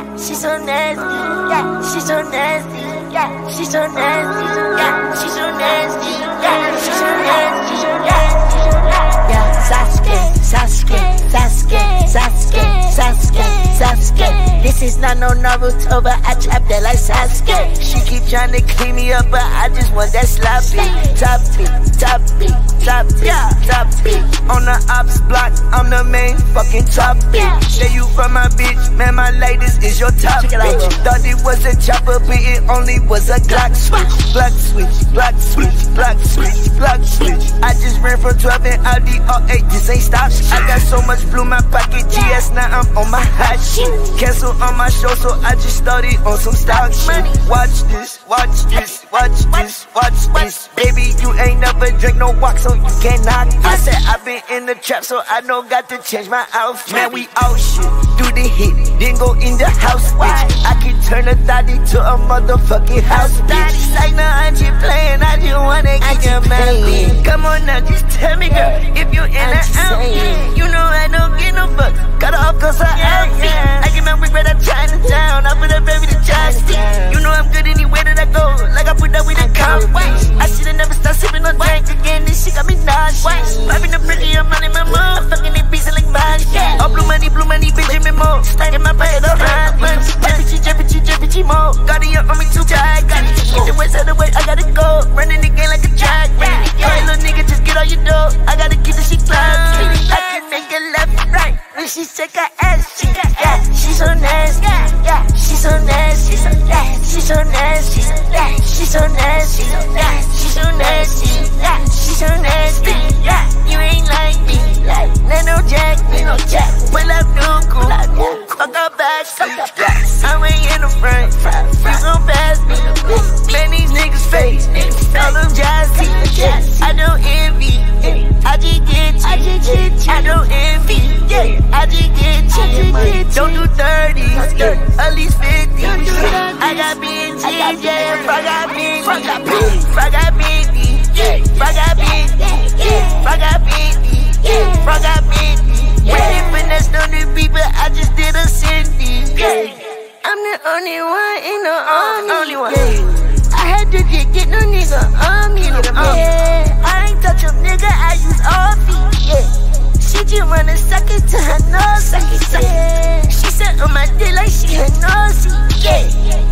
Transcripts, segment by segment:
Yeah, she's so nasty. Yeah, she's so nasty. Yeah, she's so nasty. Yeah, she's so nasty. Yeah, she's so nasty. Yeah, yeah, Sasuke, Sasuke, Sasuke, Sasuke, Sasuke, Sasuke. This is not no Naruto, but I trap that like Sasuke. She keep trying to clean me up, but I just want that sloppy. Top it, top it, top it, top it. On the ops block, I'm the main fucking top bitch. Say you from my bitch, man, my latest is your top Check it out, bitch. Thought it was a chopper, but it only was a Glock switch. Glock switch, Glock switch, Glock switch, Glock switch. I just ran from 12 and Audi R8, this ain't stop. I got so much blue in my pocket, GS, now I'm on my hot shit. Cancel on my show, so I just started on some stock shit. Watch this, watch this, watch this, watch this. Baby, you ain't never drink no walk, so you can't knock. I said I've been in the trap, so I know got to change my outfit. Man, we out shit, do the hit, then go in the house, bitch. I can turn a thotty to a motherfucking house, bitch. Like, nah, I just playing, I just wanna get your man. Come on now, just tell me, girl, if you in I'm outfit. saying. You know I don't get no fuck. Cut off cause her outfit. I get my wig right out Chinatown. I put a baby to Chelsea. You know I'm good anywhere that I go. Like I put that with a confidence. I should've never stopped sipping on drink again. This shit got me nauseous. Popping the pretty, I'm running my. I'm fucking it busy like body. All blue money, blue money, Benjamin Moore. Stack in my bed, all right. Jeffy, Jeffy, Jeffy, Mo. Got it up on me too tight. Got it. Get the west of the way, I gotta go. Running the game like a track. Hey, little nigga, just get on your door. I gotta keep the shit clapping. I can make it left, right. When she shake her ass, her Yeah, she's so nasty. Yeah, she's so nasty. Yeah, she's so nasty. Yeah, she's so nasty. Yeah, she's so nasty. Bitches. Yeah, fuck got bitches. Fuck got bitches. Fuck got bitches. Fuck got bitches. Fuck got bitches. Fuck got bitches. Waiting for no new people. I just did a Cindy. Yeah. I'm the only one in the army. Only one. Yeah. I had to get, get no nigga on me. Uh, yeah. I ain't touch a nigga, I use all feet. Yeah. She just wanna suck it to her nose. Suck it, suck it. She said on my dick like she had nosy. Yeah.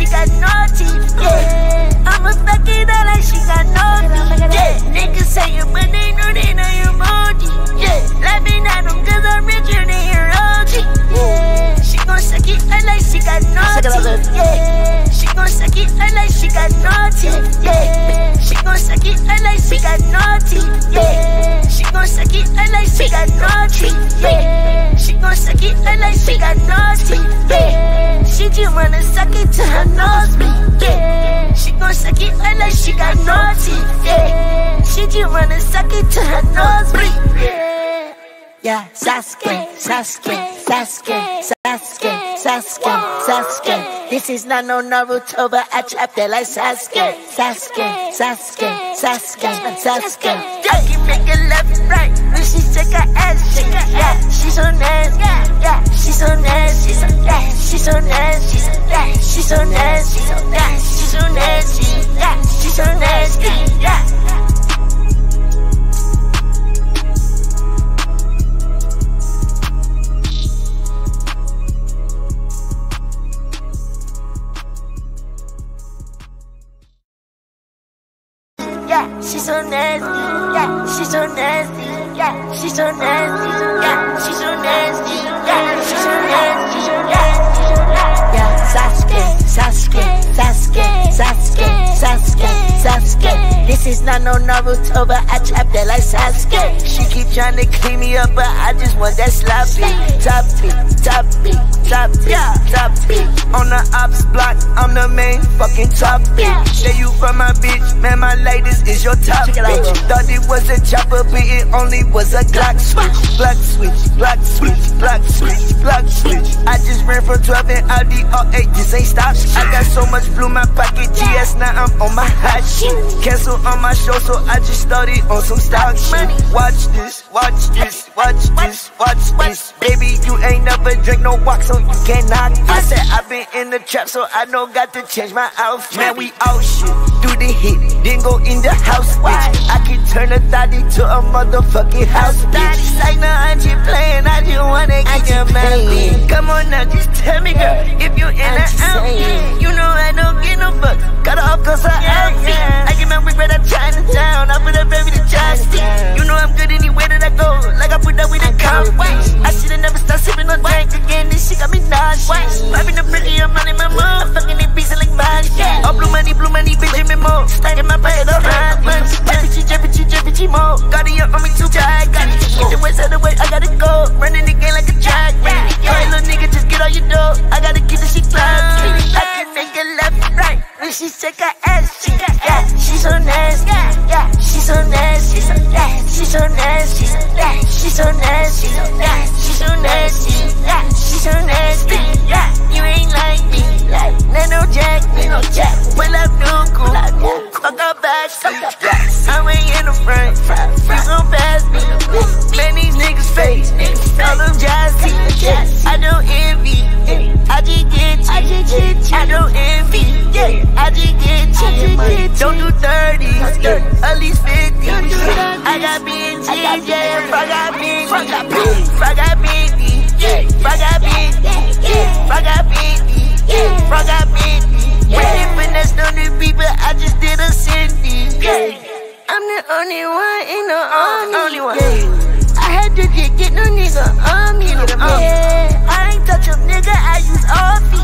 She got naughty. Yeah. I'ma fuck it out like she got naughty. Yeah. Niggas say you, but they know they know you moody. Yeah. Let me know them cause I'm richer than your OG. Yeah. She gon' suck it out like she got out, naughty. Yeah. She gon' suck it out like she got naughty. Yeah. She gon' suck it out like she got naughty. Yeah. She gon' suck it out like she got naughty. Yeah. She gon' suck it out like she got naughty. Yeah. She wanna suck it to her nose. Yeah. She gon' suck it like she got naughty. Yeah. She just wanna suck it to her nose. Yeah. Yeah, Sasuke, Sasuke, Sasuke, Sasuke, Sasuke, Sasuke. This is not no Naruto, but I trap that like Sasuke, Sasuke, Sasuke, Sasuke, Sasuke. I can make it left, right, when she shake her ass, shake her ass. She's so nasty. Yeah, she's so nasty. Yeah, she's so nasty. Yeah, she's so nasty. But I trap that like Sasuke. She keep trying to clean me up, but I just want that sloppy. Top it, top it, On the ops block, I'm the main fucking top bitch. Say you from my bitch, man, my latest is your top bitch. Thought it was a chopper, but it only was a Glock switch. Glock switch, Glock switch, Glock switch, Glock switch. I just ran from 12 and Audi R8, this ain't stop. I got so much blue in my pocket, GS, now I'm on my hot shit. Cancel on my show, so I just started on some stock shit. Watch this, watch this, watch this, watch this. Baby, you ain't never drink no walk, so you can't knock. I said i been in the trap, so I know got to change my outfit. Man, we out shit, do the hit, then go in the house, bitch. I can turn a thotty to a motherfucking house, bitch. Like no, I just playing, I just wanna get your man. Come on now, just tell me, girl, if you in or out. You know I don't get no fucks, cut off cause I outfit. I get my regret at Chinatown, I put up every the joystick. You know I'm good anywhere that I go, like I up with a count. I should've never stopped sipping on drink again, this shit got me nauseous. Popping the pretty, I'm running my mom, fucking it beats like mine. All blue money, blue money, Benjamin Moore. Stacking my bread up high, man. Jeffy, Jeffy, Jeffy, Jeffy, Mo. Got it up on me too tight, got it. Get the west of the way, I gotta go. Running the game like a track, man. Hey, little nigga, just get all your door. I gotta keep the shit clapped. I can make it left, right. When she shake her ass, she, got yeah, she's so nasty. Yeah, she's so nasty. She's so nasty. She's so nasty. She's so nasty. She's so nasty. Yeah, you ain't like me. like Nano Jack, Nano Jack. Pull up new cool. Fuck up back. I'm way in the front. You gon' pass me. Man, these niggas face. All them jazzy. I don't envy. I just get you. I don't envy. I just get you. Don't do 30. At least 50. I got BNG. Yeah, fuck. Fuck got BNG. Fuck got BNG. Fuck got BNG. Fuck got BNG. Fuck got BNG. When finesse no new people, I just did a Cindy. I'm the only one in the army. Only one. I had to get, get no nigga on me. Uh, yeah, I ain't touch a nigga, I use all feet.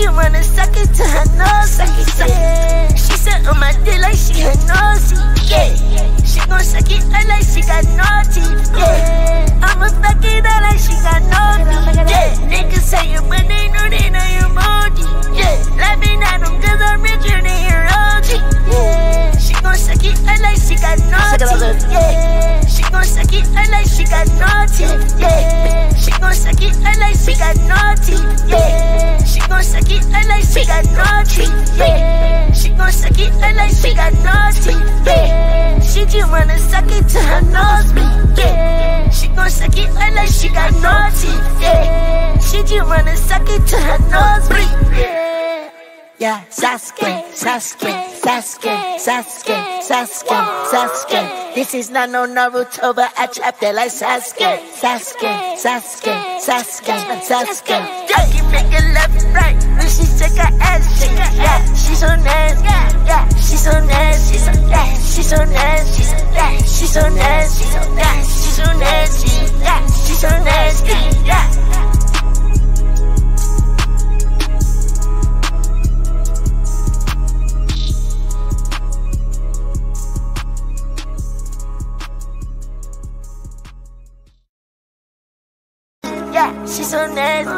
Yeah. She just wanna suck it to her nose. Yeah. She said on my dick like she had nosy. Yeah. She gon' suck it out like she got naughty. Yeah. I'ma fuck it out like she got naughty. Yeah. Niggas say you, but they know they know you moody. Yeah. Laughing at them cause I'm richer than your OG. Yeah. She gon' suck it out like she got naughty. Yeah. She gon' suck it out like she got naughty. Yeah. She gon' suck it out like she got naughty. Yeah. She gon' suck it out like she got naughty. Yeah. She gon' suck it out like she got naughty. Yeah. She just wanna suck it to her nose. Yeah. She gon' suck it out like she got naughty. Yeah. She just wanna suck it to her nose. Yeah. Yeah, Sasuke, Sasuke, Sasuke, Sasuke, Sasuke, Sasuke. This is not no Naruto, but I trapped it like Sasuke, Sasuke, Sasuke, Sasuke, Sasuke. I can make it left, right, when she shake her ass, shake her ass. She's so nasty, yeah, she's so nasty, yeah, she's so nasty, yeah, she's so nasty, yeah, she's so nasty, yeah, she's so nasty, yeah. So nasty.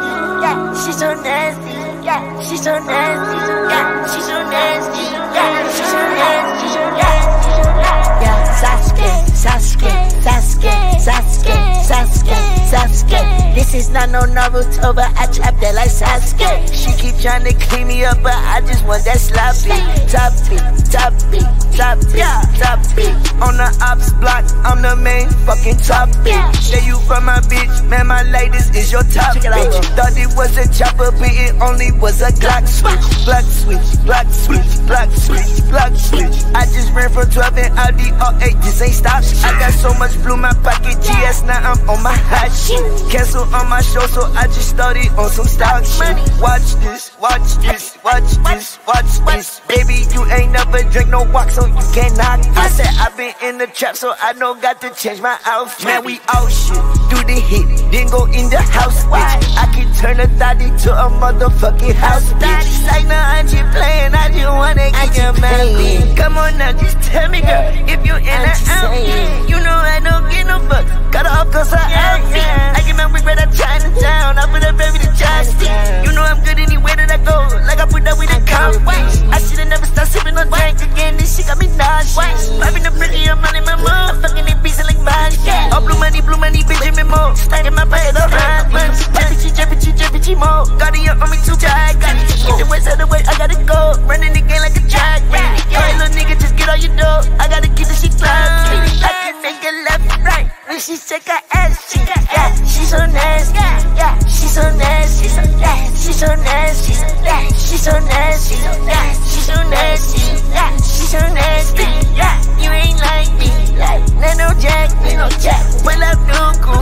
Yeah, she's so nasty. Yeah, she's so nasty. Yeah, she's so nasty. Yeah, she's so nasty. Yeah, yeah, Sasuke, Sasuke, Sasuke, Sasuke, Sasuke, Sasuke. This is not no Naruto, but I trapped it like Sasuke. She keep trying to clean me up, but I just want that sloppy. Top it, top it, top it, top it. On the ops block, I'm the main fucking top bitch. Say you from my bitch, man, my latest is your top bitch. Thought it was a chopper, but it only was a Glock switch. Glock switch, Glock switch, Glock switch, Glock switch. I just ran from 12 and Audi R8, this ain't stop. I got so much blue in my pocket, GS, now I'm on my hot shit. Cancel on my show, so I just started on some stock shit. Watch this, watch this, watch this, watch this. Baby, you ain't never drink no walk, so you can't knock. I said i been in the trap, so I know got to change my outfit. Man, we out shit, do the hit, then go in the house, bitch. I can turn a thotty to a motherfucking house, bitch. Like no, I'm just playing, I just wanna get your man. Come on now, just tell me, girl, if you in or out. You know I don't get no fucks, cut off cause I outfit. I get my regret at Chinatown, I put up every the joystick. You know I'm good anywhere that I go, like I put up with a count. I should've never stopped sipping on drink back again, this shit got me nauseous. Popping up pretty, I'm running my mouth. Fucking it pieces like vodka. Oh, all blue money, blue money, bitch, in me more. Stack my pay bed, I'm not bunch. Jeopardy, jeopardy, jeopardy, more. Got it up on me too tight. Got it, get the west out the way, I gotta go. Running the game like a jack. Alright, little nigga, just get all you know. I gotta keep the shit clapped. I can make it left, right. When she check her ass, she got ass. She so nasty, yeah. She so nasty, so nasty. She so nasty, so nasty. She so nasty, so nasty. She so nasty, so nasty yeah. She turn nasty, yeah. You ain't like me, like no Jack, Leno Jack. Pull up new cool,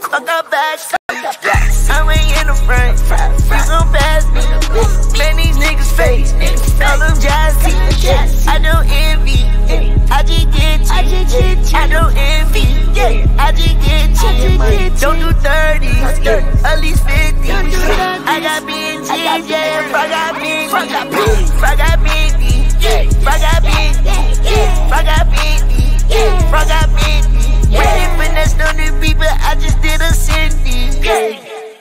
fuck up back. I'm in the front, you gon' pass me. Man, these niggas face, all them jazzy. I don't envy, I just get you. I don't envy, I just get you. Don't do 30s, at least 50s. I got bitches, yeah, I got bitches, I got bitches. I. I. Ready I just did a Cindy. Yeah.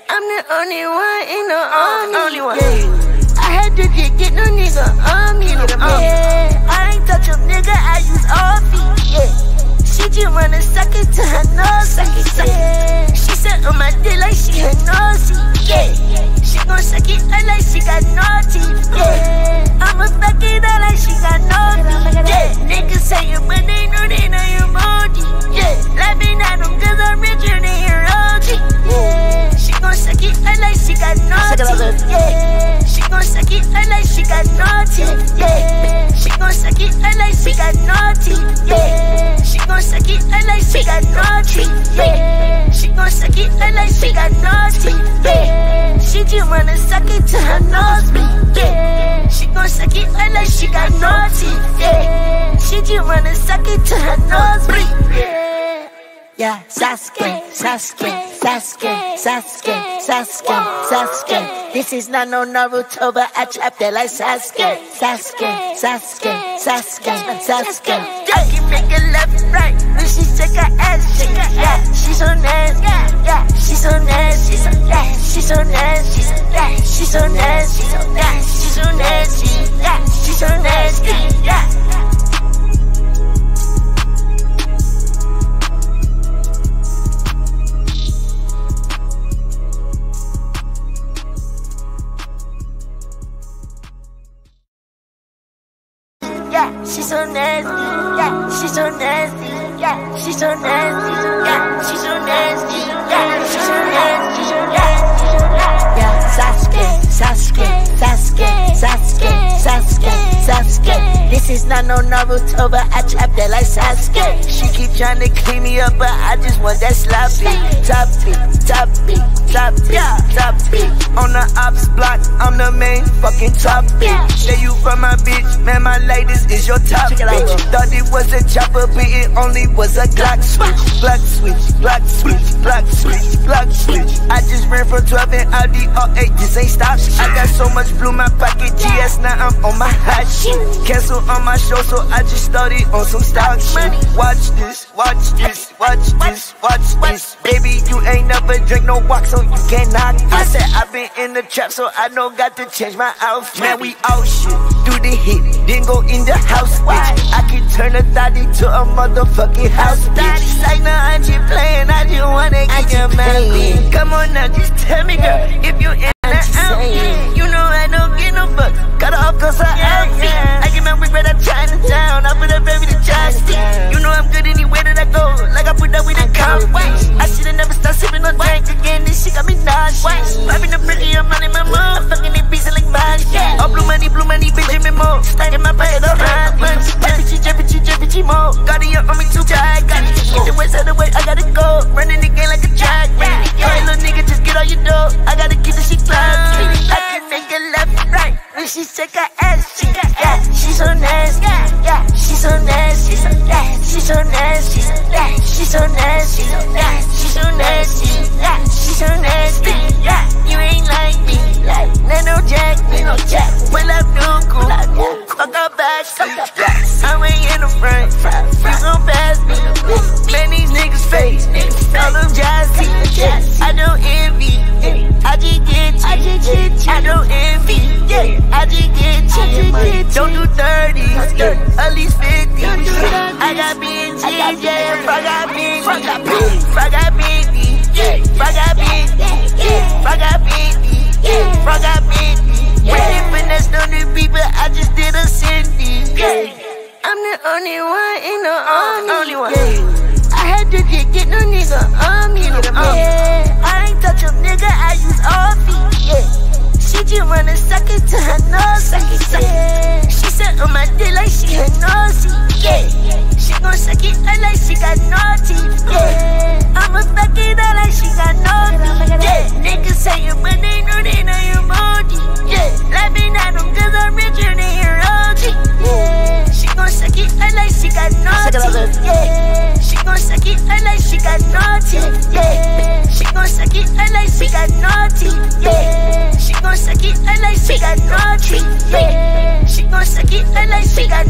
I'm the only one in the army. Only one. Yeah. I had to get, get no nigga on me. Yeah. I ain't touch a nigga, I use all feet. Yeah. She just wanna suck it to her nose. Suck it, suck it. She said on my dick like she had nosy. Yeah. She gon' suck it out like she got naughty. Yeah. I'ma fuck it out like she got naughty. Yeah. Niggas say you, She just wanna suck it to her nose. Yeah. Yeah, Sasuke, Sasuke, Sasuke, Sasuke, Sasuke, Sasuke. This is not no Naruto, but I trap that like Sasuke, Sasuke, Sasuke, Sasuke, Sasuke. I can make it left, right, when she shake her ass, shake her ass. She's so nasty, yeah, she's so nasty, she's so nasty, yeah, she's so nasty, yeah, she's so nasty, only was a Glock switch. Glock switch, Glock switch, Glock switch, Glock switch. I just ran from 12 and Audi R8, this ain't stop. I got so much blue in my pocket, GS, now I'm on my hot shit. Cancel on my show, so I just started on some stock shit. Watch this, watch this, watch this, watch this. Baby, you ain't never drink no walk, so you can't knock. I said I've been in the trap, so I don't got to change my outfit. Man, we out shit, do the hit, then go in the house, bitch. I can turn a thotty to a motherfucking house, bitch. Like no, I just playing, I just wanna get your man. Come on now, just tell me, girl, if you in the out. You know I don't get no fucks, cut off cause I outfit. I get my right out Chinatown, I put a baby to joystick. You know I'm good anywhere that I go, like I put that with a compass. I should've never stopped sipping on drink again, this shit got me nauseous. Popping the pretty, I'm running my mom, fucking it pieces like mine. All blue money, blue money, Benjamin Moore. Stacking my pocket up high, jiffy, jiffy, jiffy, mo. Got it up on me too tight, got it. BNG, yeah, I got BNG. I got BNG, I got BNG, I got BNG, I got BNG. Ready finesse on the beat, but I just did a Cindy. I'm the only one in the army. Only one. I had to get, get no nigga on me. Yeah, I ain't touch a nigga, I use all feet. Yeah. She just wanna suck it to her nose. Suck it, suck it. She set on oh, my dick like she had nausea. Yeah. She gon' suck it up like she got naughty. Yeah. I'ma fuck it up like she got naughty. Yeah. Niggas say you, but they know they know you moldy. Yeah. Laughing at them cause I'm richer than your OG. Yeah. She gon' suck it up like she got no teeth. Yeah. She gon' suck it up like she got no teeth. Yeah. She gon' suck it up like she got no teeth. Yeah. She gon' suck it up like she got naughty. Yeah. She gon' suck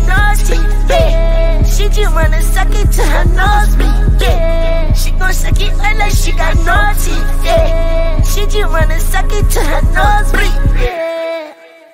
naughty, yeah. She just wanna suck it to her nose, yeah. She gon' suck it all like she got naughty, yeah. She just wanna suck it to her nose, yeah.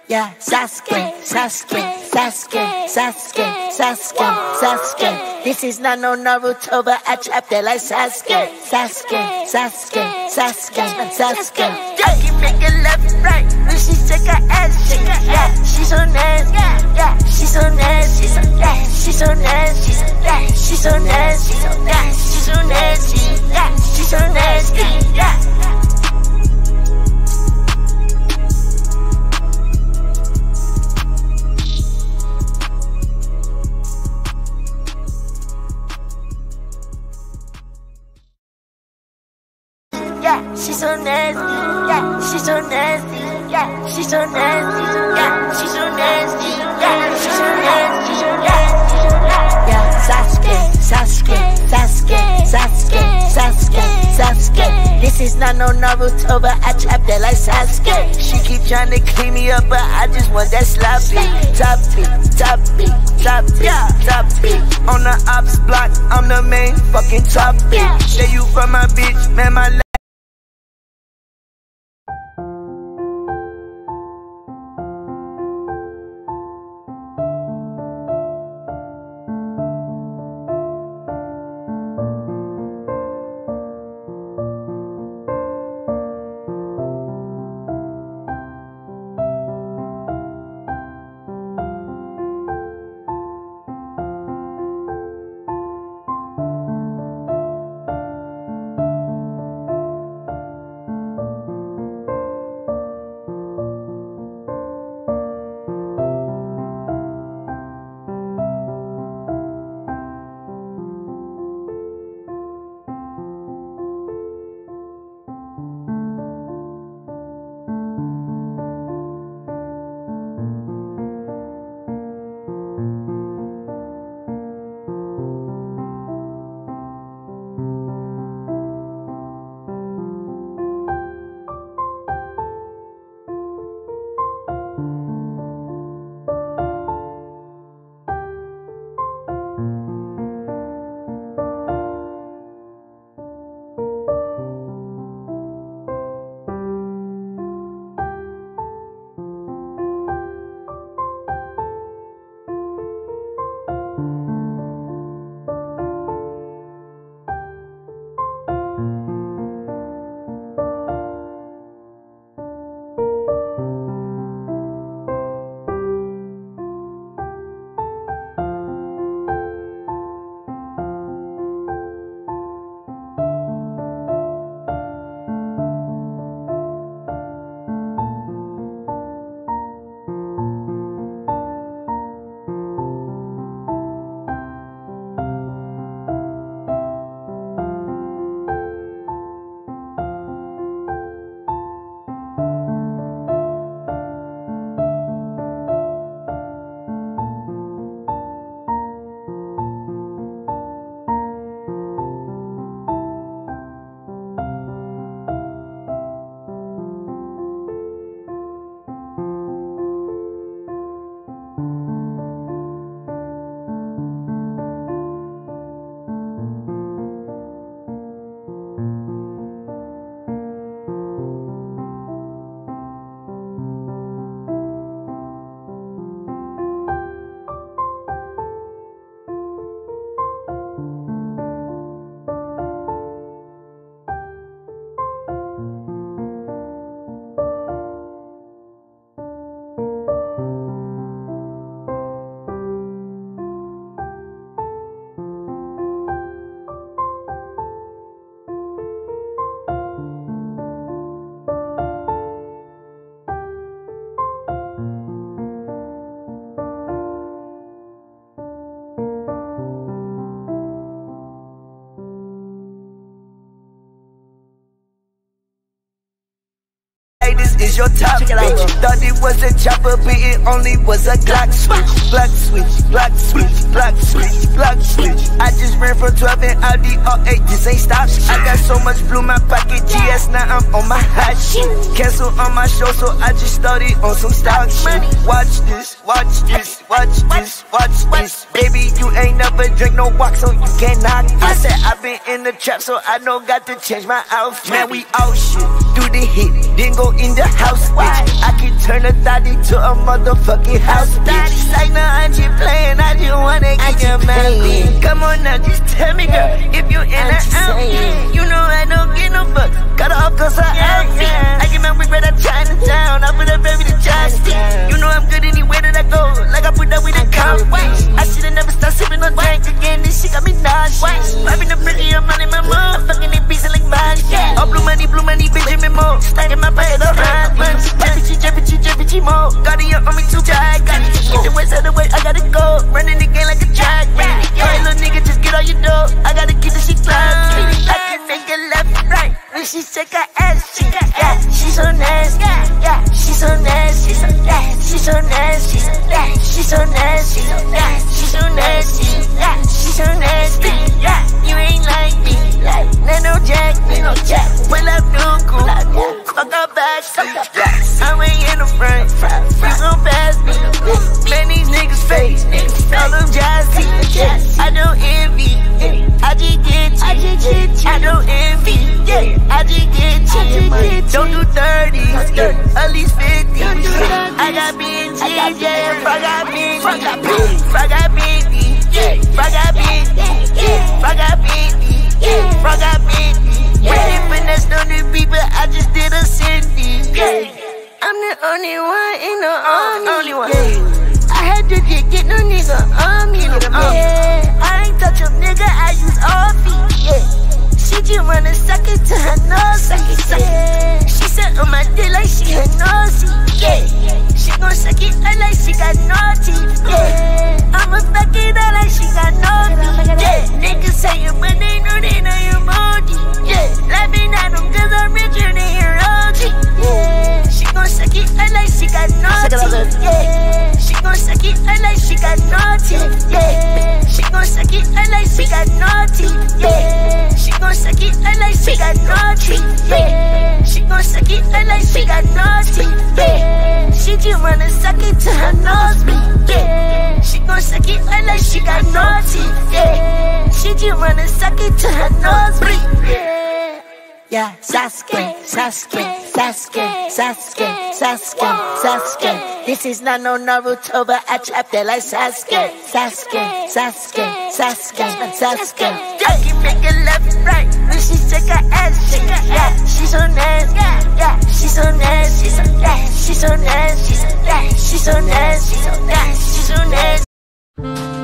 Yeah, Sasuke, Sasuke, Sasuke, Sasuke, Sasuke, Sasuke. This is not no Naruto, but I trap that like Sasuke, Sasuke, Sasuke, Sasuke, Sasuke. I can make it left right when she shake her ass, shake her ass. She's so nasty, yeah, she's so nasty, yeah, she's so nasty, yeah, she's so nasty, yeah, she's so nasty, yeah, she's so nasty, yeah. She's so nasty, yeah, she's so nasty, yeah, she's so nasty, yeah, she's so nasty, yeah, she's so nasty, yeah, yeah, Sasuke, Sasuke, Sasuke, Sasuke, Sasuke, Sasuke. This is not no Naruto, but I trap that like Sasuke. She keep trying to clean me up, but I just want that sloppy. Top it, top it, top it, top it. On the ops block, I'm the main fucking top it. Say you from my bitch, man, my is your top bitch. Thought it was a chopper, but it only was a Glock switch. Glock switch, Glock switch, Glock switch, Glock switch. I just ran from 12 and Audi R8, this ain't stop. I got so much blue, my pocket GS, now I'm on my hot shit. Cancel on my show, so I just started on some stock shit. Watch this, watch this, watch this, watch this. Baby, you ain't never drink no walk, so you can't knock. I said I've been in the trap, so I know got to change my outfit. Man, we out shit, do the hit, then go in the house, bitch. I can turn a thotty to a motherfucking house, bitch. Like no, I'm just playing, I just wanna get your money. Come on now, just tell me, girl, if you in the out. You know I don't get no fucks. Got off cause I outfit. I get my wig right out Chinatown. I put up baby to joystick. You know I'm good anywhere that I go. Like I put up with a confidence. I should've never stopped sipping on drink again. This shit got me nauseous. Popping the pretty, I'm running my mom. Fucking it pieces like mine. All blue money, blue money, Benjamin Moore. Stacking my bread up high. Jeffy, Jeffy, Jeffy, Jeffy, Mo. Got it on me too tight. Got it. Get the west of the way, I gotta go. Only one in the army. Only one. Yeah. I had to get, get no nigga on me. Yeah, I ain't touch a nigga, I use all feet. Yeah, she just wanna suck it to her nose. Suck it, suck it. She said on my dick like she had nosy. Yeah, she gon' suck it out like she got naughty. Yeah, I'ma fuck it out like she got naughty. Yeah, niggas say it, but they know they know you're moldy. Yeah, laughing at them cause I'm richer than your OG. Yeah, she gon' suck it like she got naughty. Yeah, she gon' suck it like she got naughty. Yeah, she gon' suck it like she got naughty. Yeah, she gon' suck it like she got naughty. Yeah, she gon' suck it like she got naughty. Yeah, she just wanna suck it to her nose. Yeah, she gon' suck it like she got naughty. Yeah, she just wanna suck it to her nose. Yeah. Yeah, Sasuke, Sasuke, Sasuke, Sasuke, Sasuke, Sasuke. This is not no Naruto, but I trapped it like Sasuke, Sasuke, Sasuke, Sasuke, Sasuke. I make it left, right, when she shake her ass, shake her ass. She's so nasty, yeah, she's so nasty, yeah, she's so nasty, she's so nasty, she's so nasty. so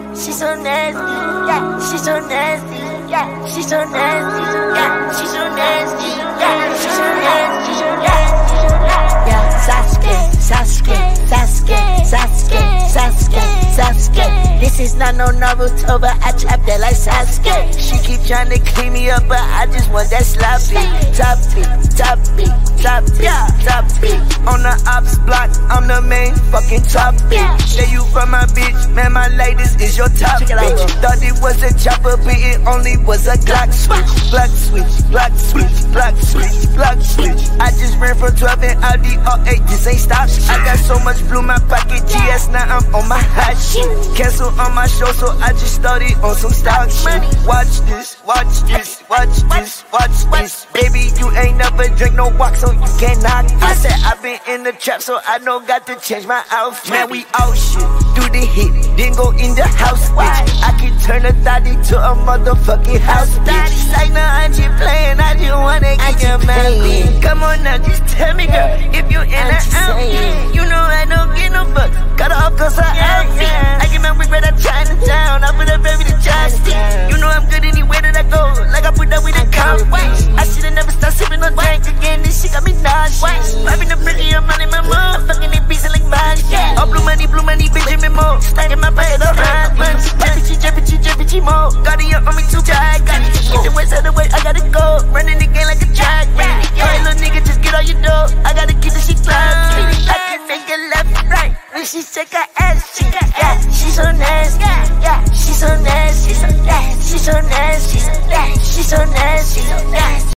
Yeah, she's so nasty. Yeah, she's so nasty. Yeah, she's so nasty. Yeah, she's so nasty. Yeah, she's so nasty. Yeah, yeah, Sasuke, Sasuke, Sasuke, Sasuke, Sasuke, Sasuke. This is not no Naruto, but I trap that like Sasuke. She keep trying to clean me up, but I just want that sloppy. Top it, top it, top it, top it. On the ops block, I'm the main fucking top bitch. Say you from my bitch, man, my ladies is your top Check it out, bitch. bro. Thought it was a chopper, but it only was a Glock switch. Glock switch, Glock switch, Glock switch, Glock switch. I just ran from 12 and Audi R8, this ain't stop. I got so much blue in my pocket, GS, now I'm on my hot shit. Cancel on my show, so I just started on some stock shit. Watch this, watch this, watch this, watch this. Baby, you ain't never drink no so you can't knock. I said I've been in the trap, so I know got to change my outfit. Man, we out shit, do the hit, then go in the house, bitch. I can turn a thotty to a motherfucking house, bitch. Like no, I'm just playing, I just wanna get your man. Come on now, just tell me, girl, if you in I'm the saying. You know I don't get no fucks. Got off cause her outfit. I get my right out Chinatown. I put her baby to joystick. You know I'm good anywhere that I go. Like I put up with a confidence. I should've never stopped sipping on drink again. This shit got me nauseous. Popping the pretty, I'm running my mom. Fucking it pieces like mine. All blue money, blue money, give me more. Stacking my pay up high. JPG, JPG, JPG more. Got it on me too tight. Got it shit the west of the way. I gotta go. Running the game like a jack. Hey, little nigga, just get out your door. I gotta keep the shit clapped. I can take a left, right. When she shake her ass, she got yeah. She so nasty, yeah. She so nasty, she so nasty, she so nasty, she so nasty.